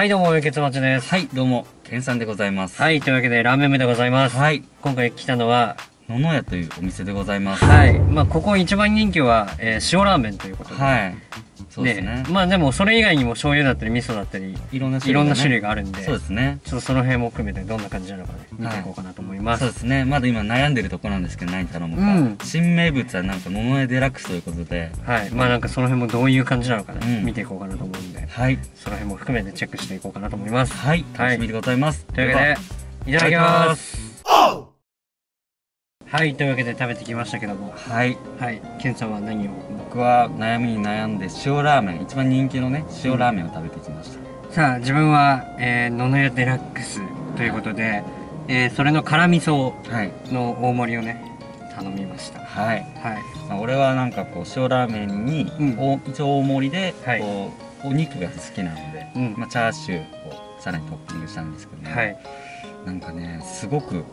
はい、どうも、けつまちです。はい、どうも、けんさんでございます。はい、というわけで、ラーメン目でございます。はい、今回来たのは、ののやというお店でございます。はい、まあ、ここ一番人気は、えー塩ラーメンということで。はい。そうですね。まあ、でも、それ以外にも醤油だったり、味噌だったり、いろんないろんな種類ががあるんで、ね。そうですね。ちょっとその辺も含めてどんな感じなのかね、見ていこうかなと思います。そうですね。まだ今悩んでるところなんですけど、何頼むか。うん新名物はなんか、ののやデラックスということで。はい、まあ、なんかその辺もどういう感じなのかね、うん見ていこうかなと思うんで、はい。その辺も含めてチェックしていこうかなと思います。はい。楽しみでございます。というわけで、いただきます。す。はい、というわけで食べてきましたけども、はい。はい、ケンさんは何を？僕は悩みに悩んで、塩ラーメン、一番人気のね、塩ラーメンを食べてきました。さあ自分は、えー、野々屋デラックスということで、えーそれの辛味噌はい。の大盛りをね頼みましたははい。いまあ、俺はなんかこう塩ラーメンに、うんお一応大盛りで、はいこうお肉が好きなので、うんまあ、チャーシューをさらにトッピングしたんですけどね、はいなんかねすごく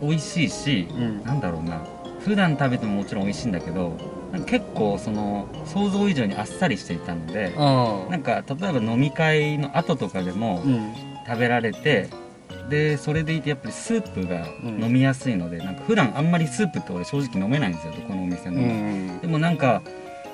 美味しいし、うん。なんだろうな。普段食べてももちろん美味しいんだけど結構その想像以上にあっさりしていたのであなんか例えば飲み会の後とかでもうん。食べられて、でそれでいてやっぱりスープがうん。飲みやすいので、なんか普段あんまりスープって俺正直飲めないんですよどこのお店うの、ん。でもなんか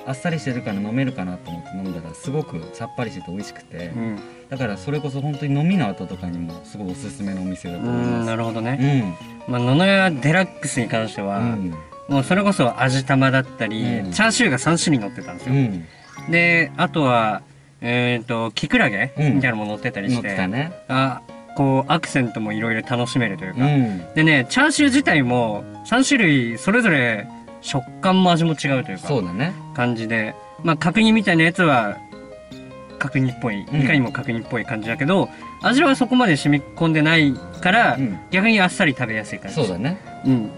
あっさりしてるから飲めるかなと思って飲んだらすごくさっぱりしてて美味しくて、うん。だからそれこそ本当に飲みの後とかにもすごいおすすめのお店だとう思います。んなるほどね、うん。まあ、野々屋デラックスに関しては、うん。もうそれこそ味玉だったり、うん。チャーシューが3種類乗ってたんですよ、うん。であとはえっ、とキクラゲ、うん。みたいなのも乗ってたり乗しってね。あこうアクセントもいろいろ楽しめるというか、うん。でねチャーシュー自体も3種類それぞれ食感も味も違うというかそうだね。感じで。まあ角煮みたいなやつは角煮っぽい。うん。いかにも角煮っぽい感じだけど、味はそこまで染み込んでないから、うん。逆にあっさり食べやすい感じ。そうだね。うん。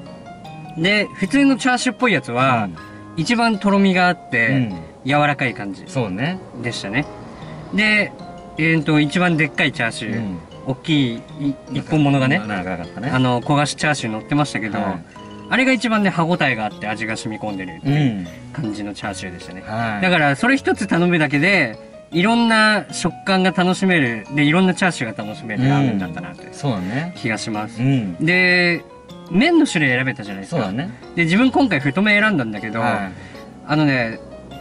で普通のチャーシューっぽいやつは、一番とろみがあっうて、ん。柔らかい感じそうね。でしたね。でえー、と一番でっかいチャーシュー、うん。大きいい一本物がねね。あの焦がしチャーシュー乗ってましたけど、はいあれが一番ね歯応えがあって味が染み込んでるってういうん。感じのチャーシューでしたね、はい。だからそれ一つ頼むだけでいろんな食感が楽しめるでいろんなチャーシューが楽しめるラーメンだったなってそうだね気がします。う、んで麺の種類選べたじゃないですか。そうだね。で自分今回太麺選んだんだけど、はあのね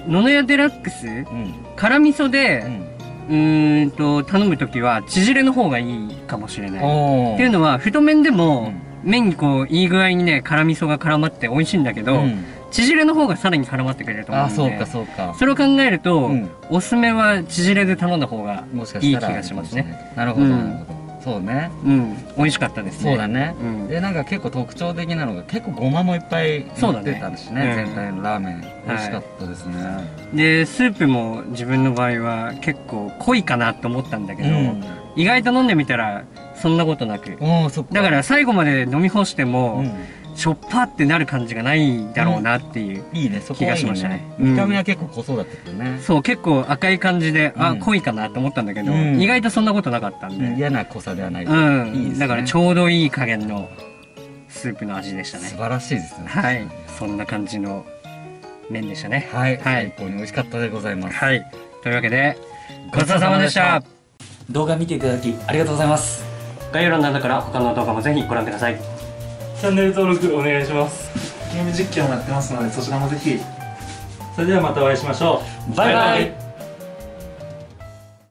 野々屋デラックスいうん。辛味噌で、うん。うーんと頼む時は縮れの方がいいかもしれない。っていうのは太麺でも、うん麺にこういい具合にね辛味噌が絡まって美味しいんだけど、うん。縮れの方がさらに絡まってくれると思うんで。あそうかそうか。それを考えると、うん。おすすめは縮れで頼んだ方がもしかしたらいい気がしますね。なるほどうん。なるほどそうね。うん。美味しかったですね。そうだね。うん。でなんか結構特徴的なのが結構ごまもいっぱい乗ってたしねね全体のラーメン。美味しかったですね、でスープも自分の場合は結構濃いかなと思ったんだけど、うん意外と飲んでみたらそんなことなく。だから最後まで飲み干しても、うん。しょっぱってなる感じがないだろうなっていう、いいねそこはいい気がしましたね。うん。見た目は結構濃そうだったけどね、そう結構赤い感じで、あうん。濃いかなと思ったんだけど、うん。意外とそんなことなかったんで、嫌な濃さではない、うん。いいね。だからちょうどいい加減のスープの味でしたね。素晴らしいですね。はい。そんな感じの麺でしたね。はい、はい。最高に美味しかったでございます、はい。というわけでごちそうさまでした動画見ていただきありがとうございます。概要欄の中から他の動画もぜひご覧ください。チャンネル登録お願いします。ゲーム実況もやってますのでそちらもぜひ。それではまたお会いしましょう。バイバイ